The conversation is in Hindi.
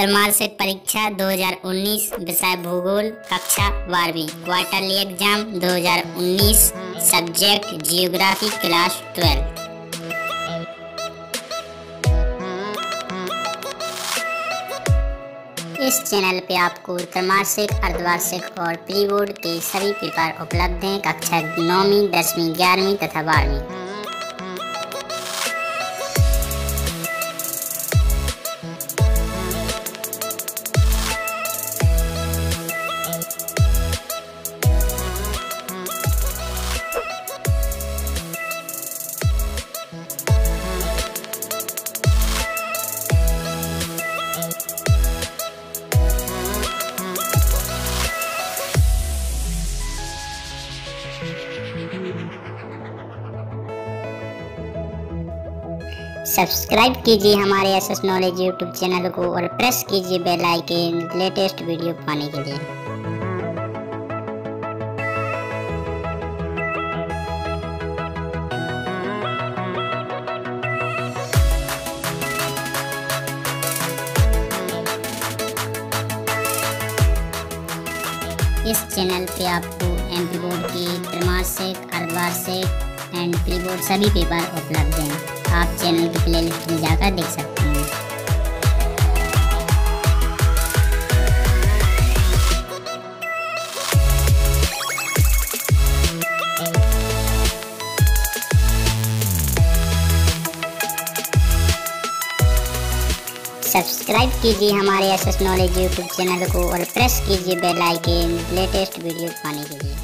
त्रैमासिक परीक्षा 2019 विषय भूगोल, कक्षा बारहवीं quarterly exam 2019 subject geography class twelve इस चैनल पे आपको त्रैमासिक अर्धवार्षिक और प्री बोर्ड के सभी पेपर उपलब्ध हैं, कक्षा नौवीं, दसवीं, ग्यारहवीं तथा बारहवीं। सब्सक्राइब कीजिए हमारे S S knowledge YouTube channel को और प्रेस कीजिए बेल आइकन, लेटेस्ट वीडियो पाने के लिए। इस चैनल पे आपको एम पी बोर्ड की त्रैमासिक अर्धवार्षिक एंड प्री बोर्ड सभी पेपर उपलब्ध हैं। आप चैनल की प्लेलिस्ट में जाकर देख सकते हैं। सब्सक्राइब कीजिए हमारे S S knowledge YouTube channel को और प्रेस कीजिए बेल आइकन लेटेस्ट वीडियो पाने के लिए।